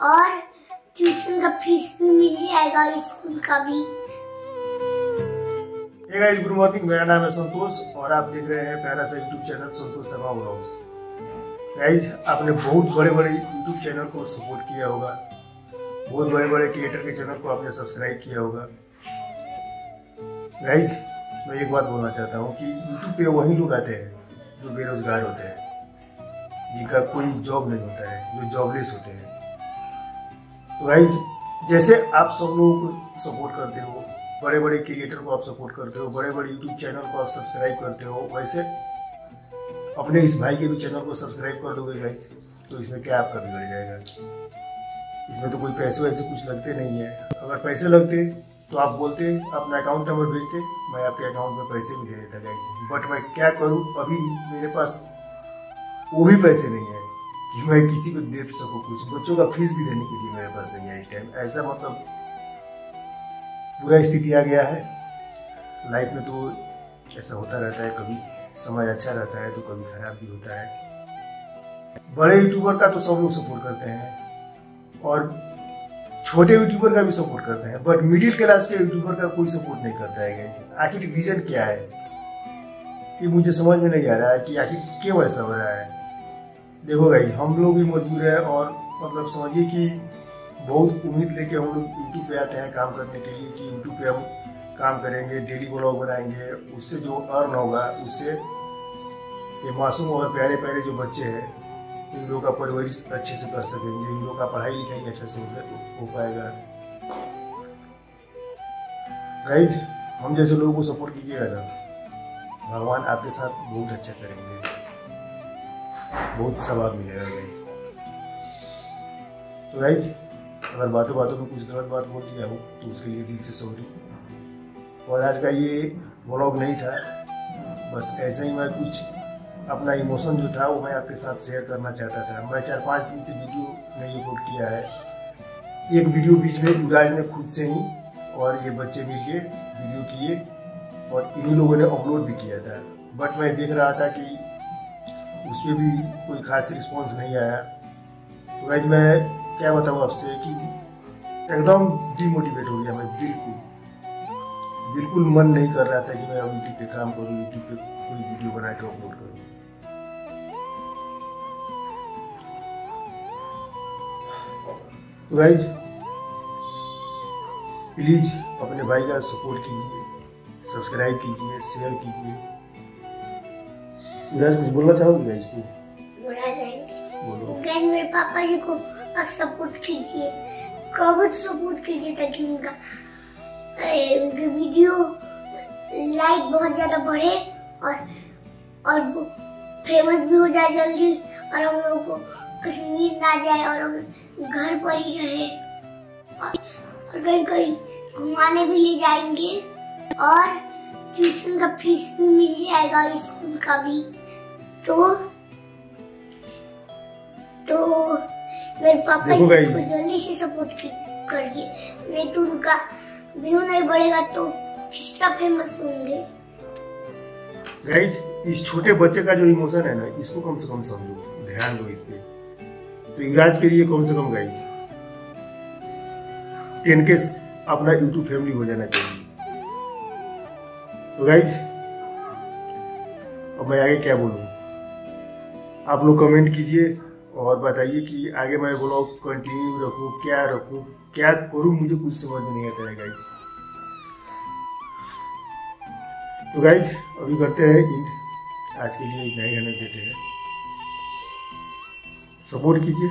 और ट्यूशन का फ़ीस भी मिल जाएगा स्कूल का भी। गुड मॉर्निंग, मेरा नाम है संतोष और आप देख रहे हैं प्यारा सा YouTube channel Santosh Sharma vlogs. Guys आपने बहुत बड़े बड़े यूट्यूब चैनल को सपोर्ट किया होगा। बहुत बड़े बड़े क्रिएटर के चैनल को आपने सब्सक्राइब किया होगा। गाइस मैं एक बात बोलना चाहता हूँ कि यूट्यूब पे वही लोग आते हैं जो बेरोजगार होते हैं, जिनका कोई जॉब नहीं होता है, जो जॉबलेस होते हैं। गाइज़ जैसे आप सब लोगों को सपोर्ट करते हो बड़े बड़े क्रिएटर को आप सपोर्ट करते हो बड़े बड़े यूट्यूब चैनल को आप सब्सक्राइब करते हो, वैसे अपने इस भाई के भी चैनल को सब्सक्राइब कर दोगे गाइज़ तो इसमें क्या आपका बिगड़ जाएगा? इसमें तो कोई पैसे वैसे कुछ लगते नहीं है। अगर पैसे लगते तो आप बोलते, अपना अकाउंट नंबर भेजते, मैं आपके अकाउंट में पैसे भी दे देता गाइज़ बट मैं क्या करूँ? अभी मेरे पास वो भी पैसे नहीं है। कि मैं किसी को दे सकूँ कुछ, बच्चों का फ़ीस भी देने के लिए मेरे पास नहीं है इस टाइम ऐसा मतलब पूरा स्थिति आ गया है। लाइफ में तो ऐसा होता रहता है, कभी समय अच्छा रहता है तो कभी खराब भी होता है। बड़े यूट्यूबर का तो सब लोग सपोर्ट करते हैं और छोटे यूट्यूबर का भी सपोर्ट करते हैं बट मिडिल क्लास के यूट्यूबर का कोई सपोर्ट नहीं करता है आखिर रीजन क्या है? ये मुझे समझ में नहीं आ रहा है कि आखिर क्यों ऐसा हो रहा है। देखो भाई, हम लोग भी मजबूर है और मतलब समझिए कि बहुत उम्मीद लेके हम लोग यूट्यूब पे आते हैं काम करने के लिए कि यूट्यूब पे हम काम करेंगे डेली ब्लॉग बनाएँगे, उससे जो अर्न होगा, उससे ये मासूम और प्यारे प्यारे जो बच्चे हैं, इन लोगों का परवरिश अच्छे से कर सकेंगे, इन लोगों का पढ़ाई लिखाई अच्छे से हो पाएगा। गाइज़ हम जैसे लोगों को सपोर्ट कीजिएगा ना, भगवान आपके साथ बहुत अच्छा करेंगे। बहुत सवाब मिलेगा गाइज़ तो गाइज़ अगर बातों बातों में कुछ गलत बात बोल दिया हो तो उसके लिए दिल से सॉरी और आज का ये व्लॉग नहीं था, बस ऐसे ही मैं कुछ अपना इमोशन जो था, वो मैं आपके साथ शेयर करना चाहता था। मैं चार पाँच दिन से वीडियो नहीं अपलोड किया है। एक वीडियो बीच में युवराज ने खुद से ही और ये बच्चे मिल के वीडियो किए और इन्हीं लोगों ने अपलोड भी किया था। बट मैं देख रहा था कि उसमें भी कोई खास रिस्पॉन्स नहीं आया। तो वैज मैं क्या बताऊँ आपसे कि एकदम डिमोटिवेट हो गया मैं बिल्कुल। बिल्कुल मन नहीं कर रहा था कि मैं यूट्यूब पे काम करूँ यूट्यूब पे कोई वीडियो बना के अपलोड करूँ। तो गाइज़ प्लीज़ अपने भाई का सपोर्ट कीजिए सब्सक्राइब कीजिए शेयर कीजिए। विराज कुछ बोलना चाहोगे गाइज़ को बोला जाएँगे। गाइस मेरे पापा जी को सपोर्ट कीजिए। कमेंट सपोर्ट कीजिए ताकि उनका उनके वीडियो लाइक बहुत ज़्यादा बढ़े और और वो फ़ेमस भी हो जाए जल्दी और हम लोगों को कश्मीर ना जाए और हम घर पर ही रहे। और, और कहीं कहीं घुमाने भी ले जाएँगे और ट्यूशन का फ़ीस भी मिल जाएगा स्कूल का भी। तो तो मेरे पापा जी जल्दी से सपोर्ट करिए नहीं तो उनका व्यू नहीं बढ़ेगा तो तरह फ़ेमस होंगे। गाइज़ इस छोटे बच्चे का जो इमोशन है ना इसको कम से कम समझो। ध्यान दो इस पे। तो युवराज के लिए कम से कम गाइज़ टेन के अपना यूट्यूब फैमिली हो जाना चाहिए। तो गाइज़ अब मैं आगे क्या बोलूँ? आप लोग कमेंट कीजिए और बताइए कि आगे मैं ब्लॉग कंटिन्यू रखूँ, क्या रखूँ, क्या करूँ, मुझे कुछ समझ में नहीं आता है गाइज़ तो गाइज़ अभी करते हैं आज के लिए इतना ही रहने देते हैं। सपोर्ट कीजिए।